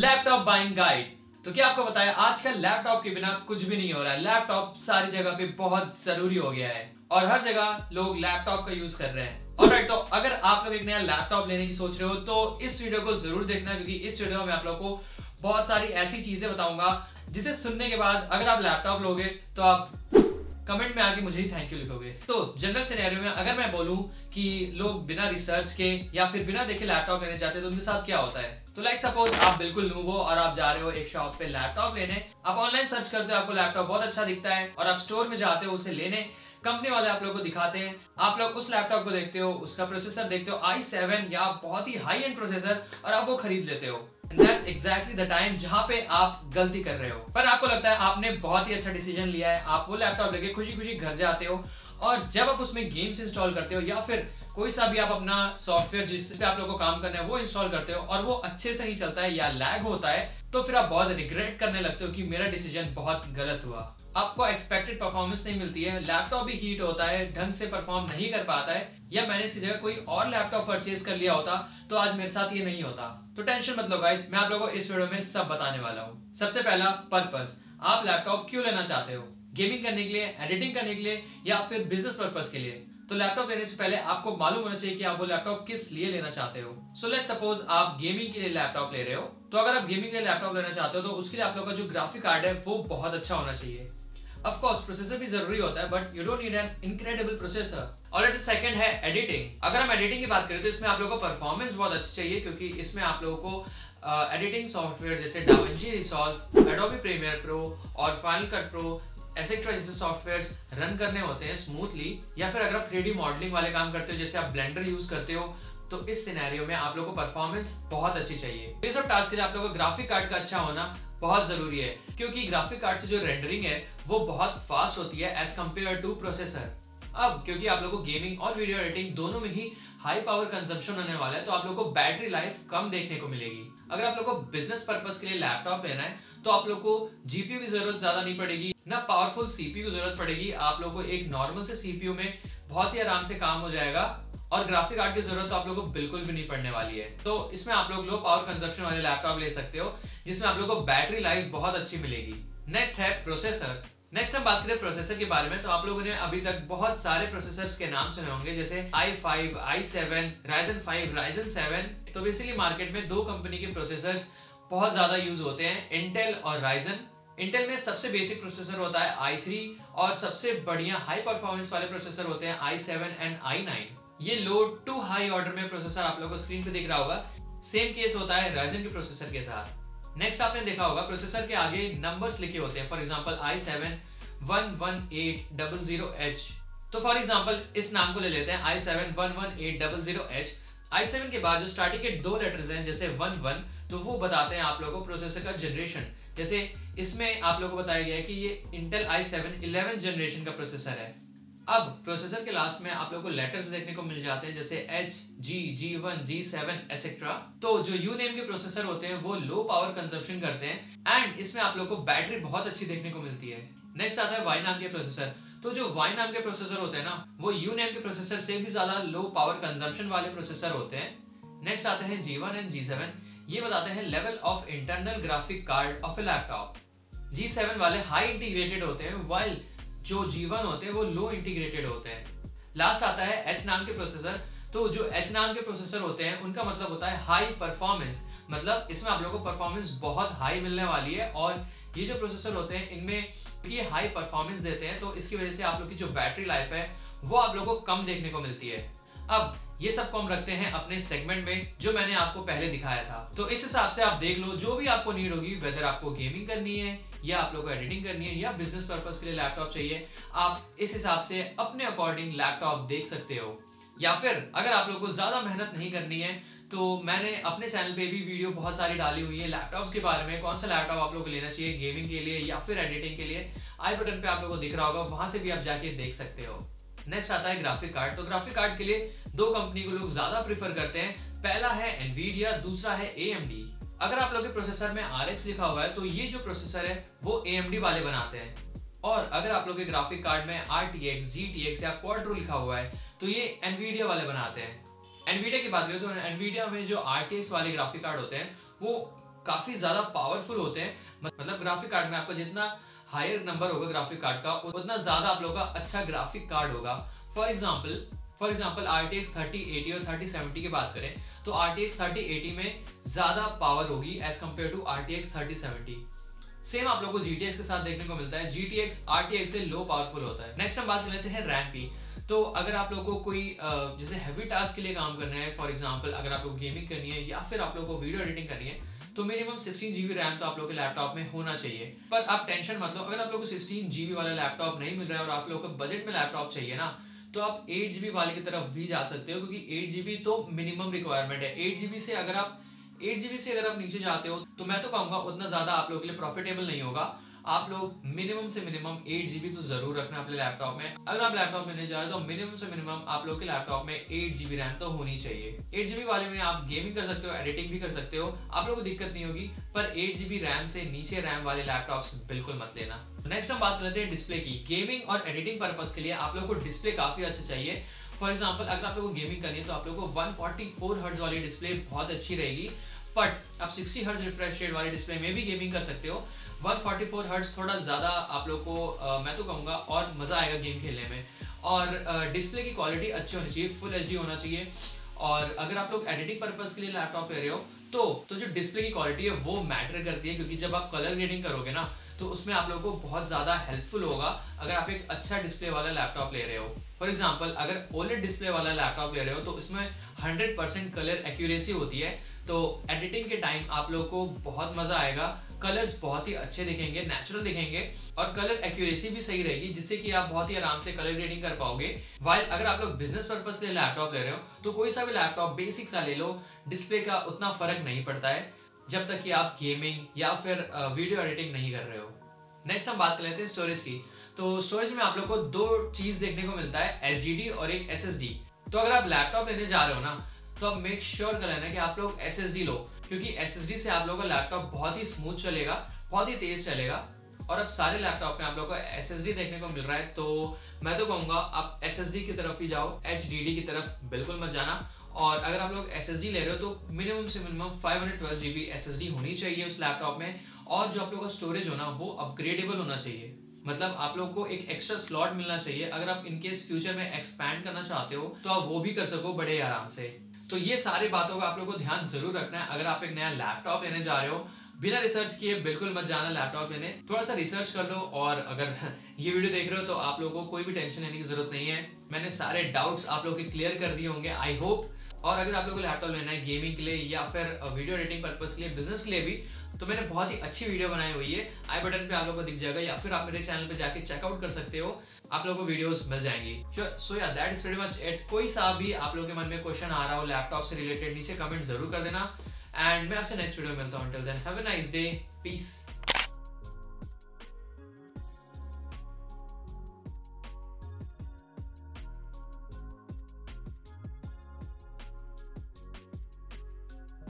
Laptop buying guide तो क्या आपको बताया आजकल लैपटॉप के बिना कुछ भी नहीं हो रहा है। लैपटॉप सारी जगह पे बहुत ज़रूरी हो गया है। और हर जगह लोग लैपटॉप का यूज़ कर रहे हैं। और तो अगर आप लोग एक नया लैपटॉप लेने की सोच रहे हो तो इस वीडियो को ज़रूर देखना, क्योंकि इस वीडियो में आप लोग को बहुत सारी ऐसी चीज़ें बताऊँगा, जिसे सुनने के बाद अगर आप लैपटॉप लोगे तो आप कमेंट में आके मुझे ही थैंक यू लिखोगे। तो जनरल सिनेरियो में अगर मैं बोलूँ कि लोग बिना रिसर्च के या फिर बिना देखे लैपटॉप लेने चाहते हैं तो उनके साथ क्या होता है? तो लाइक सपोज़ आप बिल्कुल नूब हो और आप जा रहे हो एक शॉप पे लैपटॉप लेने। आप ऑनलाइन सर्च करते हो, आपको लैपटॉप बहुत अच्छा दिखता है और आप स्टोर में जाते हो उसे लेने। कंपनी वाले आप लोग को दिखाते हैं। आप लोग उस लैपटॉप को देखते हो, उसका प्रोसेसर देखते हो आई सेवन या बहुत ही हाई एंड प्रोसेसर और आप वो खरीद लेते हो। That's exactly the time जहाँ पे आप गलती कर रहे हो। पर आपको लगता है आपने बहुत ही अच्छा डिसीज़न लिया है, आप वो लैपटॉप लेके खुशी खुशी घर जाते हो, और जब आप उसमें गेम्स इंस्टॉल करते हो, या फिर कोई सा भी आप अपना सॉफ्टवेयर जिस पे आप लोगों को काम करना है, वो इंस्टॉल करते हो, और वो अच्छे से ही चलता है या लैग होता है तो फिर आप बहुत रिग्रेट करने लगते हो कि मेरा डिसीज़न बहुत गलत हुआ। आपको एक्सपेक्टेड परफॉर्मेंस नहीं मिलती है। लैपटॉप भी हीट होता है, ढंग से परफॉर्म नहीं कर पाता है, या मैंने इसकी जगह कोई और लैपटॉप परचेज कर लिया होता तो आज मेरे साथ ये नहीं होता। तो टेंशन मत लो गाइस मैं आप लोगों को इस वीडियो में सब बताने वाला हूँ। सबसे पहला पर्पस आप लैपटॉप क्यों लेना चाहते हो? गेमिंग करने के लिए एडिटिंग करने के लिए, या फिर बिज़नेस पर्पज के लिए? तो लैपटॉप लेने से पहले आपको मालूम होना चाहिए कि आप वो लैपटॉप किस लिए लेना चाहते हो। सो लेट सपोज़ आप गेमिंग के लिए लैपटॉप ले रहे हो। तो अगर आप गेमिंग के लिए लैपटॉप लेना चाहते हो तो उसके लिए आप लोग का जो ग्राफिक कार्ड है वो बहुत अच्छा होना चाहिए। ऑफ़ कोर्स प्रोसेसर भी ज़रूरी होता है but you don't need an incredible processor और सेकंड है एडिटिंग अगर हम एडिटिंग की बात करें तो इसमें आप लोगों को परफॉर्मेंस बहुत अच्छी चाहिए क्योंकि इसमें आप लोगों को एडिटिंग uh, सॉफ्टवेयर जैसे DaVinci Resolve Adobe Premiere Pro और फाइनल कट प्रो एसेट्रा जैसे सॉफ्टवेयर्स रन करने होते हैं स्मूथली या फिर अगर आप थ्री मॉडलिंग वाले काम करते हो, जैसे आप ब्लेंडर यूज़ करते हो तो इस सिनेरियो में आप लोगों को परफॉर्मेंस बहुत अच्छी चाहिए। ये सब टास्क के लिए आप लोगों को ग्राफिक कार्ड का अच्छा होना बहुत ज़रूरी है, क्योंकि ग्राफिक कार्ड से जो रेंडरिंग है, वो बहुत फास्ट होती है एज कंपेयर टू प्रोसेसर अब, क्योंकि आप लोगों को गेमिंग और वीडियो एडिटिंग दोनों में ही हाई पावर कंजम्पशन होने वाला है तो आप लोगों को बैटरी लाइफ कम देखने को मिलेगी। अगर आप लोगों को बिज़नेस पर्पज के लिए लैपटॉप लेना है तो आप लोग को जीपीयू की ज़रूरत ज़्यादा नहीं पड़ेगी, ना पावरफुल सीपीयू की ज़रूरत पड़ेगी, आप लोग को एक नॉर्मल से सीपीयू में बहुत ही आराम से काम हो जाएगा, और ग्राफिक कार्ड की ज़रूरत तो आप लोगों को बिल्कुल भी नहीं पड़ने वाली है। तो इसमें आप लोग लो पावर कंजप्शन वाले लैपटॉप ले सकते हो, जिसमें आप लोग को बैटरी लाइफ बहुत अच्छी मिलेगी। नेक्स्ट है प्रोसेसर नेक्स्ट हम बात करें प्रोसेसर के बारे में। तो आप लोगों ने अभी तक बहुत सारे प्रोसेसर्स के नाम सुने होंगे जैसे i5, i7, Ryzen 5, Ryzen 7 तो बेसिकली मार्केट में दो कंपनी के प्रोसेसर्स बहुत ज़्यादा यूज़ होते हैं इंटेल और Ryzen इंटेल में सबसे बेसिक प्रोसेसर होता है i3 और सबसे बढ़िया हाई परफॉर्मेंस वाले प्रोसेसर होते हैं i7 एंड i9 ये लो टू हाई ऑर्डर में प्रोसेसर आप लोगों को स्क्रीन पे दिख रहा होगा। सेम केस होता है राइजन के प्रोसेसर के साथ। नेक्स्ट आपने देखा होगा प्रोसेसर के आगे नंबर्स लिखे होते हैं. फॉर एग्जांपल i7 11800H तो फॉर एग्जांपल इस नाम को ले लेते हैं i7 11800H i7 के बाद जो स्टार्टिंग के दो लेटर्स हैं, जैसे 11 तो वो बताते हैं आप लोगों को प्रोसेसर का जनरेशन जैसे इसमें आप लोगों को बताया गया है कि ये Intel i seven eleven generation का प्रोसेसर है. अब प्रोसेसर के लास्ट में आप लोगों को लेटर्स देखने को मिल जाते हैं, जैसे H G G one G seven etcetera तो जो यू नेम के प्रोसेसर होते हैं, वो लो पावर कंजप्शन करते हैं। एंड इसमें आप लोग को बैटरी बहुत अच्छी देखने को मिलती है। नेक्स्ट आता है वाई नाम के प्रोसेसर तो जो वाई नाम के प्रोसेसर होते हैं ना, वो यू नेम के प्रोसेसर से भी ज़्यादा लो पावर कंजम्पशन वाले प्रोसेसर होते हैं। नेक्स्ट आते हैं G one and G seven ये बताते हैं level of internal graphic card of a laptop G seven वाले हाई इंटीग्रेटेड होते हैं वाइल जो जीवन होते हैं, वो लो इंटीग्रेटेड होते हैं। लास्ट आता है एच नाम के प्रोसेसर तो जो एच नाम के प्रोसेसर होते हैं, उनका मतलब होता है हाई परफॉर्मेंस मतलब इसमें आप लोगों को परफॉर्मेंस बहुत हाई मिलने वाली है और ये जो प्रोसेसर होते हैं, इनमें ये हाई परफॉर्मेंस देते हैं। तो इसकी वजह से आप लोग की जो बैटरी लाइफ है, वो आप लोगों को कम देखने को मिलती है। अब ये सबको हम रखते हैं अपने सेगमेंट में, जो मैंने आपको पहले दिखाया था। तो इस हिसाब से आप देख लो, जो भी आपको नीड होगी वेदर आपको गेमिंग करनी है, या आप लोग को एडिटिंग करनी है, या बिज़नेस पर्पज के लिए लैपटॉप चाहिए, आप इस हिसाब से अपने अकॉर्डिंग लैपटॉप देख सकते हो। या फिर, अगर आप लोग को ज़्यादा मेहनत नहीं करनी है तो मैंने अपने चैनल पे भी वीडियो बहुत सारी डाली हुई है। लैपटॉप्स के बारे में कौन सा लैपटॉप आप लोग को लेना चाहिए गेमिंग के लिए, या फिर एडिटिंग के लिए आई बटन पे आप लोगों को दिख रहा होगा, वहाँ से भी आप जाके देख सकते हो। नेक्स्ट आता है ग्राफिक कार्ड तो ग्राफिक कार्ड के लिए दो कंपनी को लोग ज़्यादा प्रीफर करते हैं। पहला है एनवीडिया दूसरा है ए अगर आप लोग के प्रोसेसर में आर लिखा हुआ है तो ये जो प्रोसेसर है, वो ए वाले बनाते हैं। और अगर आप लोग के ग्राफिक कार्ड में R T X G T X या क्वाड्रो लिखा हुआ है तो ये एनवीडिया वाले बनाते हैं। एनवीडिया की बात करें तो एनवीडिया में जो आर टी एक्स वाले ग्राफिक कार्ड होते हैं, वो काफ़ी ज़्यादा पावरफुल होते हैं। मतलब ग्राफिक कार्ड में आपका जितना हायर नंबर होगा ग्राफिक कार्ड का, उतना ज़्यादा आप लोगों का अच्छा ग्राफिक कार्ड होगा। For example for example R T X thirty eighty और थर्टी सेवेंटी की बात करें तो R T X thirty eighty में ज़्यादा पावर होगी as compare to R T X thirty seventy same आप लोगों को GTX के साथ देखने को मिलता है। GTX RTX से लो पावरफुल होता है। नेक्स्ट हम बात कर लेते हैं रैम की। तो अगर आप लोगों को कोई जैसे हैवी टास्क के लिए काम करना है फॉर एग्जांपल अगर आप लोग गेमिंग करनी है या फिर आप लोगों को वीडियो एडिटिंग करनी है तो मिनिमम 16 जीबी रैम तो आप लोग के लैपटॉप में होना चाहिए। पर आप टेंशन मत लो, अगर आप लोग को 16 जीबी वाला लैपटॉप नहीं मिल रहा है और आप लोग को बजट में लैपटॉप चाहिए ना तो आप एट जीबी वाले की तरफ़ भी जा सकते हो, क्योंकि एट जीबी तो मिनिमम रिक्वायरमेंट है। एट जीबी से अगर आप एट जीबी से अगर आप नीचे जाते हो तो मैं तो कहूँगा उतना ज़्यादा आप लोग के लिए प्रॉफिटेबल नहीं होगा। आप लोग मिनिमम से मिनिमम एट जीबी तो ज़रूर रखना अपने लैपटॉप में। अगर आप लैपटॉप लेने जा रहे हो तो मिनिमम से मिनिमम आप लोग के लैपटॉप में एट जीबी रैम तो होनी चाहिए। एट जीबी वाले में आप गेमिंग कर सकते हो एडिटिंग भी कर सकते हो। आप लोग को दिक्कत नहीं होगी, पर एट जीबी रैम से नीचे रैम वाले लैपटॉप बिल्कुल मत लेना। नेक्स्ट हम बात करते हैं डिस्प्ले की। गेमिंग और एडिटिंग पर्पज के लिए आप लोग को डिस्प्ले काफ़ी अच्छा चाहिए। फॉर एग्ज़ाम्पल अगर आप लोग को गेमिंग करनी है तो आप लोग को 144 हर्ट्ज वाली डिस्प्ले बहुत अच्छी रहेगी। बट आप 60 हर्ट्ज रिफ्रेश रेट वाले डिस्प्ले में भी गेमिंग कर सकते हो। 144 हर्ट्ज थोड़ा ज़्यादा आप लोग को आ, मैं तो कहूँगा और मज़ा आएगा गेम खेलने में। और डिस्प्ले की क्वालिटी अच्छी होनी चाहिए फुल एच होना चाहिए। और अगर आप लोग एडिटिंग पर्पज़ के लिए लैपटॉप ले रहे हो तो तो जो डिस्प्ले की क्वालिटी है वो मैटर करती है। क्योंकि जब आप कलर ग्रेडिंग करोगे ना तो उसमें आप लोगों को बहुत ज़्यादा हेल्पफुल होगा अगर आप एक अच्छा डिस्प्ले वाला लैपटॉप ले रहे हो। फॉर एग्ज़ाम्पल अगर ओलेट डिस्प्ले वाला लैपटॉप ले रहे हो तो उसमें 100% कलर एक्यूरेसी होती है। तो एडिटिंग के टाइम आप लोग को बहुत मज़ा आएगा। कलर्स बहुत ही अच्छे दिखेंगे नेचुरल दिखेंगे और कलर एक्यूरेसी भी सही रहेगी, जिससे कि आप बहुत ही आराम से कलर ग्रेडिंग कर पाओगे। वाइल अगर आप लोग बिज़नेस पर्पज के लिए लैपटॉप ले रहे हो तो कोई सा भी लैपटॉप बेसिक सा ले लो डिस्प्ले का उतना फ़र्क नहीं पड़ता है, जब तक कि आप गेमिंग या फिर वीडियो एडिटिंग नहीं कर रहे हो। नेक्स्ट हम बात कर लेते हैं स्टोरेज की। तो स्टोरेज में आप लोग को दो चीज़ देखने को मिलता है एच और एक SSD तो अगर आप लैपटॉप लेने जा रहे हो ना तो आप मेक श्योर कर लेना कि आप लोग एस लो। क्योंकि एसएसडी से आप लोगों का लैपटॉप बहुत ही स्मूथ चलेगा, बहुत ही तेज चलेगा, और अब सारे लैपटॉप में आप लोगों को एसएसडी देखने को मिल रहा है तो मैं तो कहूँगा आप एसएसडी की तरफ़ ही जाओ HDD की तरफ़ बिल्कुल मत जाना, और अगर आप लोग एसएसडी ले रहे हो तो मिनिमम से मिनिमम फाइव हंड्रेड ट्वेल्व होनी चाहिए उस लैपटॉप में, और जो आप लोग का स्टोरेज होना वो अपग्रेडेबल होना चाहिए। मतलब आप लोग को एक एक्स्ट्रा स्लॉट मिलना चाहिए, अगर आप इनकेस फ्यूचर में एक्सपैंड करना चाहते हो तो आप वो भी कर सको बड़े आराम से। तो ये सारी बातों का आप लोग को ध्यान ज़रूर रखना है। अगर आप एक नया लैपटॉप लेने जा रहे हो, बिना रिसर्च किए बिल्कुल मत जाना लैपटॉप लेने। थोड़ा सा रिसर्च कर लो और अगर ये वीडियो देख रहे हो तो आप लोगों को कोई भी टेंशन लेने की ज़रूरत नहीं है। मैंने सारे डाउट्स आप लोगों के क्लियर कर दिए होंगे आई होप और अगर आप लोगों को लैपटॉप लेना है गेमिंग के लिए या फिर वीडियो एडिटिंग पर्पज के लिए बिज़नेस के लिए भी तो मैंने बहुत ही अच्छी वीडियो बनाई हुई है। आई बटन पे आप लोगों को दिख जाएगा या फिर आप मेरे चैनल पे जाके चेकआउट कर सकते हो। आप लोगों को वीडियोस मिल जाएँगी। सो या that is very much it कोई सा भी आप लोगों के मन में क्वेश्चन आ रहा हो लैपटॉप से रिलेटेड नीचे कमेंट ज़रूर कर देना। एंड मैं आपसे नेक्स्ट वीडियो मिलता हूँ। Till then have a nice day peace